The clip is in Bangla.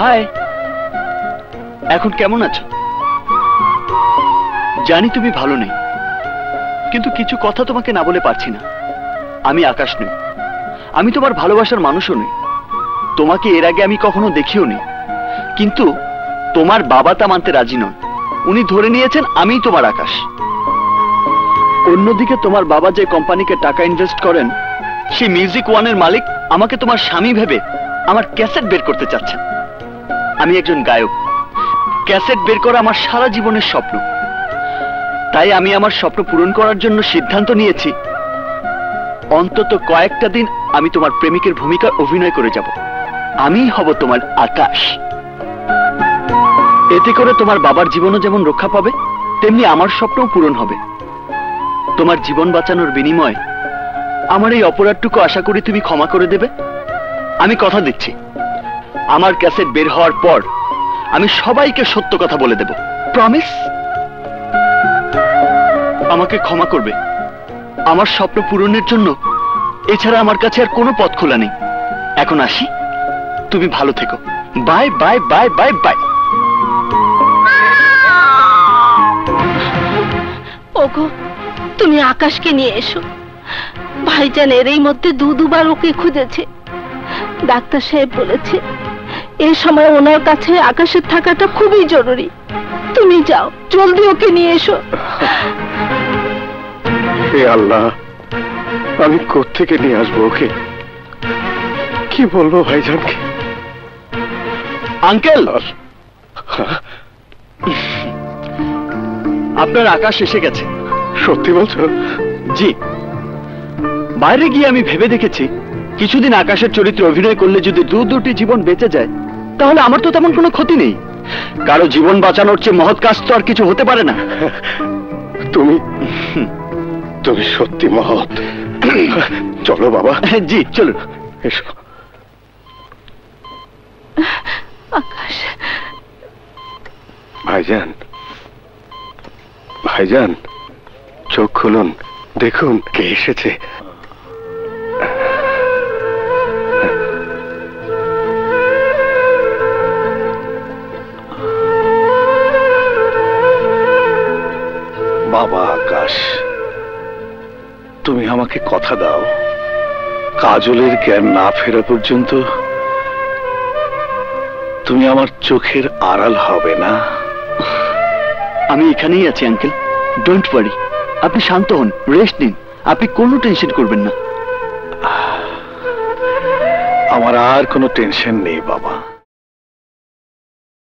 হাই, এখন কেমন আছো? জানি তুমি ভালো নেই, কিন্তু কিছু কথা তোমাকে না বলে পারছি না। আমি আকাশ নই, আমি তোমার ভালোবাসার মানুষও নই। তোমাকে এর আগে আমি কখনো দেখিও নি, কিন্তু তোমার বাবা তা মানতে রাজি নন। উনি ধরে নিয়েছেন আমিই তোমার আকাশ। অন্যদিকে তোমার বাবা যে কোম্পানিকে টাকা ইনভেস্ট করেন সেই মিউজিক ওয়ানের মালিক, আমাকে তোমার স্বামী ভেবে আমার ক্যাসেট বের করতে চাচ্ছেন। আমি একজন গায়ক। ক্যাসেট বের করা আমার সারা জীবনের স্বপ্ন। তাই আমি আমার স্বপ্ন পূরণ করার জন্য সিদ্ধান্ত নিয়েছি। অন্তত কয়েকটা দিন আমি তোমার প্রেমিকের ভূমিকা অভিনয় করে যাব। আমি হব তোমার আকাশ। এতে করে তোমার বাবার জীবনও যেমন রক্ষা পাবে, তেমনি আমার স্বপ্নও পূরণ হবে। তোমার জীবন বাঁচানোর বিনিময়ে আমার এই অপরাধটুকু আশা করি তুমি ক্ষমা করে দেবে। আমি কথা দিচ্ছি। আমার ক্যাসেট বের হওয়ার পর আমি সবাইকে সত্য কথা বলে দেব। প্রমিস আমাকে ক্ষমা করবে। আমার স্বপ্ন পূরণের জন্য এছাড়া আমার কাছে আর কোনো পথ খোলা নেই। এখন আসি। তুমি ভালো থেকো। Bye bye bye bye bye ওগো, তুমি আকাশকে নিয়ে এসো। ভাইজান এর এই মধ্যে দু দুবার ওকে খুঁজেছে। ডাক্তার সাহেব বলেছে এই সময় ওনার কাছে আকাশের থাকাটা খুবই জরুরি। তুমি যাও জলদি ওকে নিয়ে এসো। হে আল্লাহ আমি কোত্থেকে নিয়ে আসব ওকে? কি বলব ভাই ভাইজানকে? আঙ্কেল! আপনার আকাশ এসে গেছে। সত্যি বলছো? জি। বাইরে গিয়ে আমি ভেবে দেখেছি কিছুদিন আকাশের চরিত্রে অভিনয় করলে যদি দু দুটি জীবন বেঁচে যায় তাহলে আমার তো তেমন কোনো ক্ষতি নেই। কারও জীবন বাঁচানোর চেয়ে মহৎ কাজ তো আর কিছু হতে পারে না। তুমি তুমি সত্যি মহৎ। চলো বাবা। জি চলুন। এসো। আকাশ। ভাইজান। ভাইজান চোখ খুলুন দেখুন কে এসেছে। বাবা আকাশ তুমি আমাকে কথা দাও। কাজলের জ্ঞান না ফেরা পর্যন্ত তুমি আমার চোখের আড়াল হবে না। আমি এখানেই আছি আঙ্কেল। ডোন্ট ওয়ারি আপনি শান্ত হন রেস্ট নিন। আপনি কোনো টেনশন করবেন না। আমার আর কোনো টেনশন নেই বাবা।